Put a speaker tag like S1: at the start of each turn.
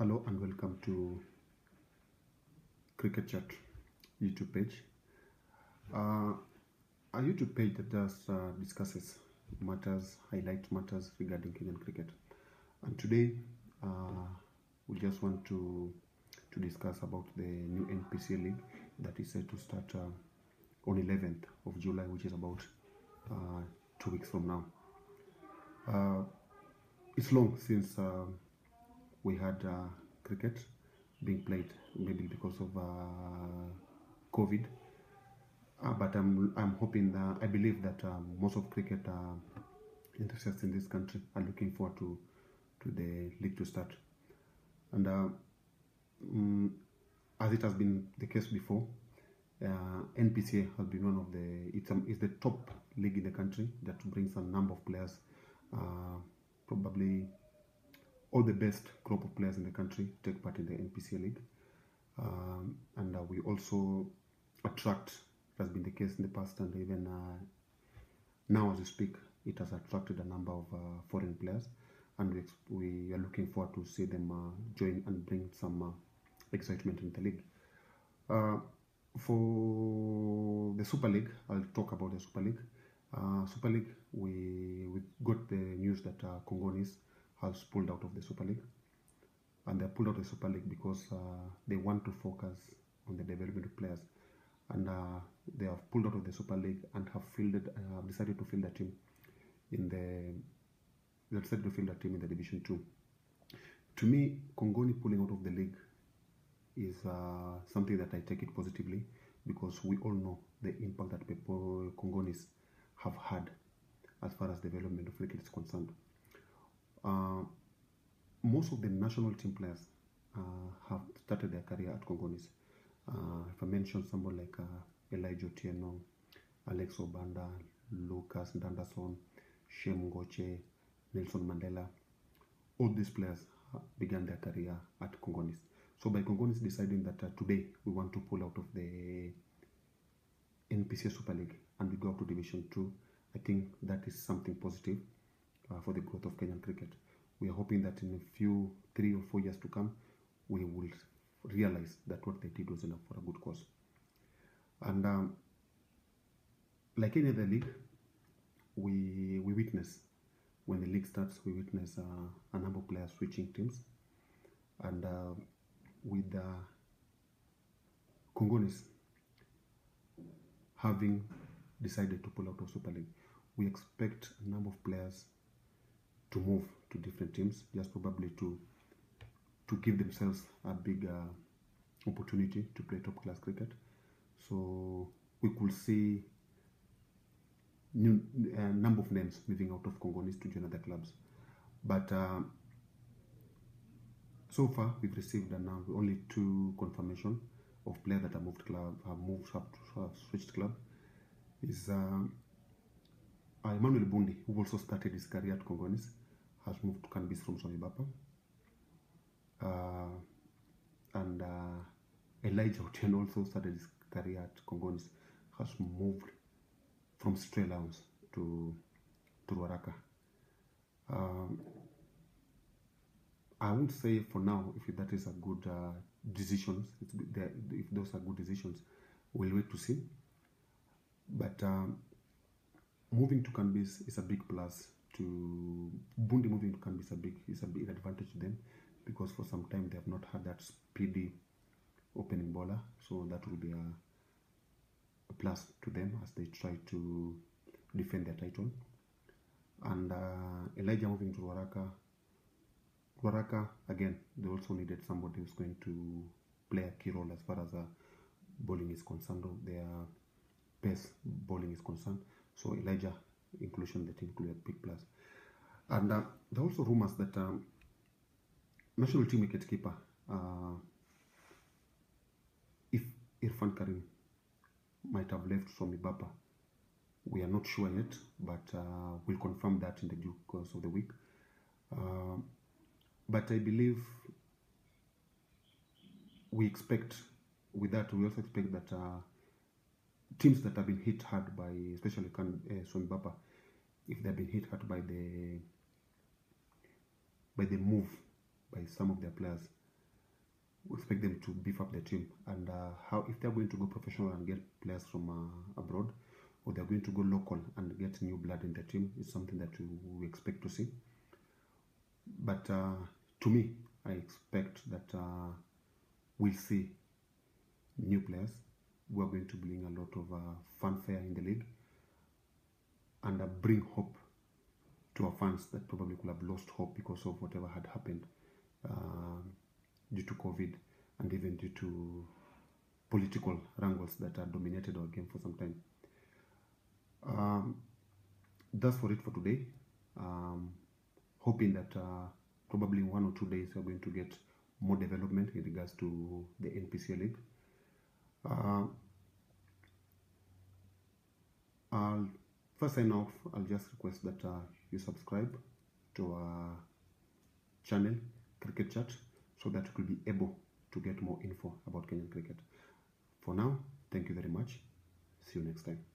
S1: Hello and welcome to Cricket Chat YouTube page. Uh, a YouTube page that just uh, discusses matters, highlight matters regarding Kenyan cricket. And today uh, we just want to to discuss about the new NPC league that is set to start uh, on 11th of July, which is about uh, two weeks from now. Uh, it's long since we had uh, cricket being played, maybe because of uh, COVID. Uh, but I'm I'm hoping that I believe that um, most of cricket uh, enthusiasts in this country are looking forward to to the league to start. And uh, mm, as it has been the case before, uh, NPCA has been one of the it's um, it's the top league in the country that brings a number of players, uh, probably all the best group of players in the country take part in the NPC league, um, and uh, we also attract. It has been the case in the past, and even uh, now as we speak, it has attracted a number of uh, foreign players, and we, we are looking forward to see them uh, join and bring some uh, excitement in the league. Uh, for the Super League, I'll talk about the Super League. Super League, we we got the news that Kongonis has pulled out of the Super League, and they pulled out of the Super League because uh, they want to focus on the development of players, and uh, they have pulled out of the Super League and have fielded, uh, decided to field a team in the, they decided to field a team in the Division Two. To me, Kongoni pulling out of the league is uh, something that I take it positively because we all know the impact that people Kongonis have had as far as development of cricket is concerned. Uh, most of the national team players uh, have started their career at Kongonis. Uh, if I mention someone like uh, Elijah Otieno, Alex Obanda, Lucas Danderson, Shem Ngoche, Nelson Mandela, all these players began their career at Kongonis. So by Kongonis deciding that uh, today we want to pull out of the NPCA Super League and we go up to Division 2, I think that is something positive uh, for the growth of Kenyan cricket. We are hoping that in a few, three or four years to come, we will realize that what they did was enough for a good cause. And um, like any other league, we we witness when the league starts, we witness uh, a number of players switching teams, and uh, with uh, Kongonis having decided to pull out of Super League, we expect a number of players to move to different teams, just probably to to give themselves a big uh, opportunity to play top class cricket. So we could see new uh, number of names moving out of Kongonis to join other clubs, but. Uh, so far, we've received uh, now only two confirmation of players that have moved club, have moved up to have switched club. Is uh, uh, Emmanuel Bundi, who also started his career at Kongonis, has moved to Kanbis from Swamibapa. Uh, and uh, Elijah Otieno also started his career at Kongonis, has moved from Stray to to Ruaraka. Um, I would say for now, if that is a good uh, decisions, if those are good decisions, we'll wait to see. But um, moving to Kanbis is a big plus to Bundi moving can be a big is a big advantage to them because for some time they have not had that speedy opening bowler, so that will be a, a plus to them as they try to defend their title. And uh, Elijah moving to Ruaraka Ruaraka, again, they also needed somebody who's going to play a key role as far as uh, bowling is concerned, their pace bowling is concerned. So Elijah inclusion that a big plus. And uh, there are also rumors that um, national team wicketkeeper, uh, if Irfan Karim might have left from Ibapa, we are not sure yet, but uh, we'll confirm that in the due course of the week. Uh, but I believe we expect with that we also expect that uh, teams that have been hit hard by especially Kan uh, if they've been hit hard by the by the move by some of their players, we expect them to beef up their team. And uh, how if they're going to go professional and get players from uh, abroad or they're going to go local and get new blood in the team is something that we expect to see. But uh, to me i expect that uh, we'll see new players who are going to bring a lot of uh, fanfare in the league and uh, bring hope to our fans that probably could have lost hope because of whatever had happened uh, due to COVID and even due to political wrangles that had dominated our game for some time. Um, that's for it for today. Um, hoping that uh, probably in one or two days we're going to get more development in regards to the NPC League. Uh, I'll first sign off. I'll just request that uh, you subscribe to our channel, Cricket Chat, so that you will be able to get more info about Kenyan cricket. For now, thank you very much. See you next time.